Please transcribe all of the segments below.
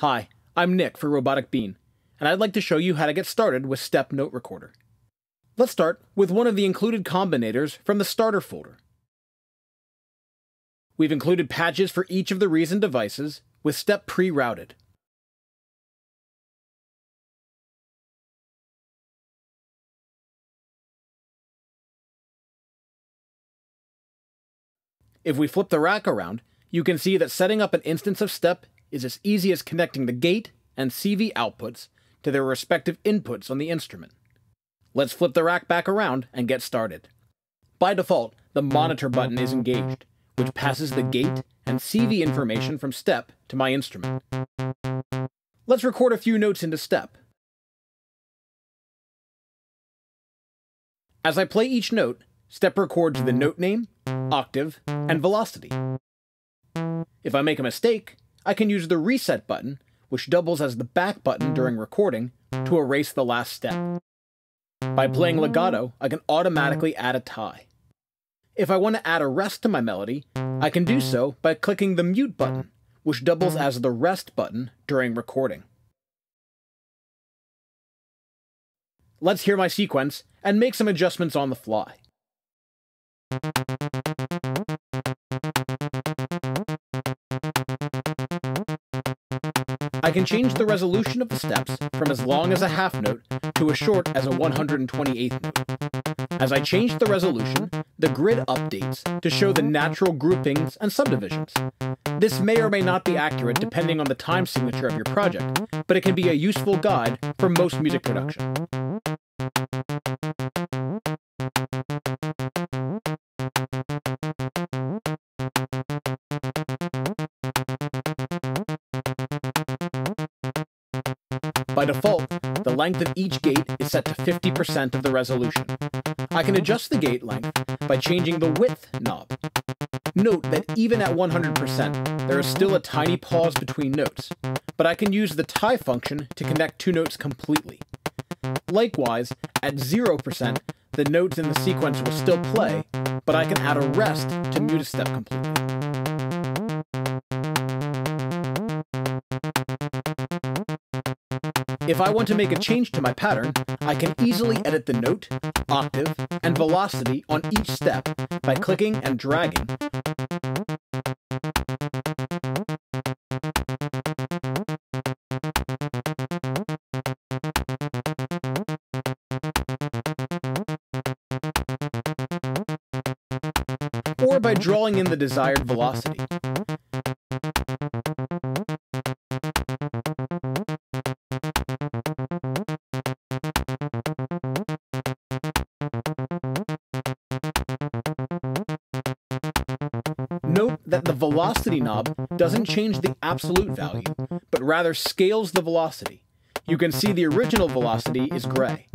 Hi, I'm Nick for Robotic Bean, and I'd like to show you how to get started with Step Note Recorder. Let's start with one of the included combinators from the starter folder. We've included patches for each of the Reason devices with step pre-routed. If we flip the rack around, you can see that setting up an instance of step is as easy as connecting the gate and CV outputs to their respective inputs on the instrument. Let's flip the rack back around and get started. By default, the monitor button is engaged, which passes the gate and CV information from step to my instrument. Let's record a few notes into step. As I play each note, step records the note name, octave, and velocity. If I make a mistake, I can use the reset button, which doubles as the back button during recording, to erase the last step. By playing legato, I can automatically add a tie. If I want to add a rest to my melody, I can do so by clicking the mute button, which doubles as the rest button during recording. Let's hear my sequence and make some adjustments on the fly. I can change the resolution of the steps from as long as a half note to as short as a 128th note. As I change the resolution, the grid updates to show the natural groupings and subdivisions. This may or may not be accurate depending on the time signature of your project, but it can be a useful guide for most music production. Length of each gate is set to 50% of the resolution. I can adjust the gate length by changing the width knob. Note that even at 100%, there is still a tiny pause between notes, but I can use the tie function to connect two notes completely. Likewise, at 0%, the notes in the sequence will still play, but I can add a rest to mute a step completely. If I want to make a change to my pattern, I can easily edit the note, octave, and velocity on each step by clicking and dragging. Or by drawing in the desired velocity. Note that the velocity knob doesn't change the absolute value, but rather scales the velocity. You can see the original velocity is gray.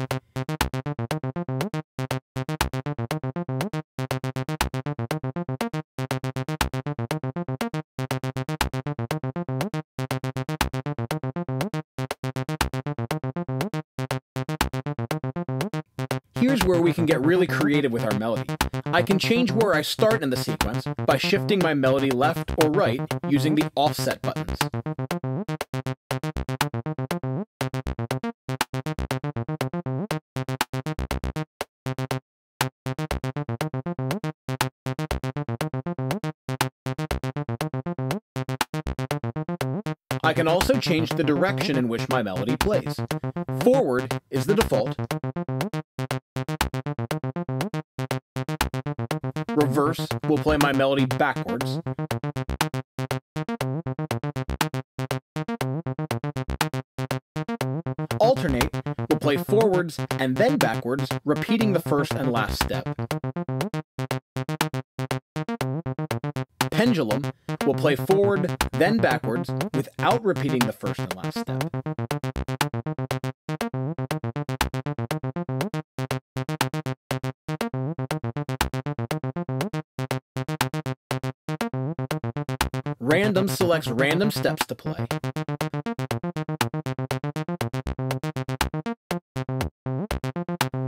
Really mm-hmm. creative with our melody. I can change where I start in the sequence by shifting my melody left or right using the offset buttons. I can also change the direction in which my melody plays. Forward is the default, Reverse will play my melody backwards. Alternate will play forwards and then backwards, repeating the first and last step. Pendulum will play forward, then backwards, without repeating the first and last step. Random random steps to play.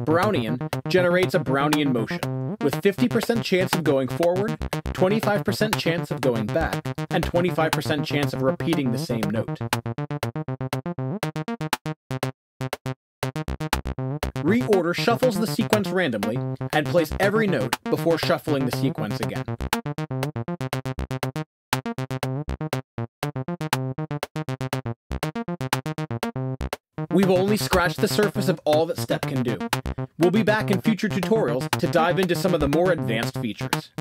Brownian generates a Brownian motion, with 50% chance of going forward, 25% chance of going back, and 25% chance of repeating the same note. Reorder shuffles the sequence randomly and plays every note before shuffling the sequence again. We've only scratched the surface of all that STEP can do. We'll be back in future tutorials to dive into some of the more advanced features.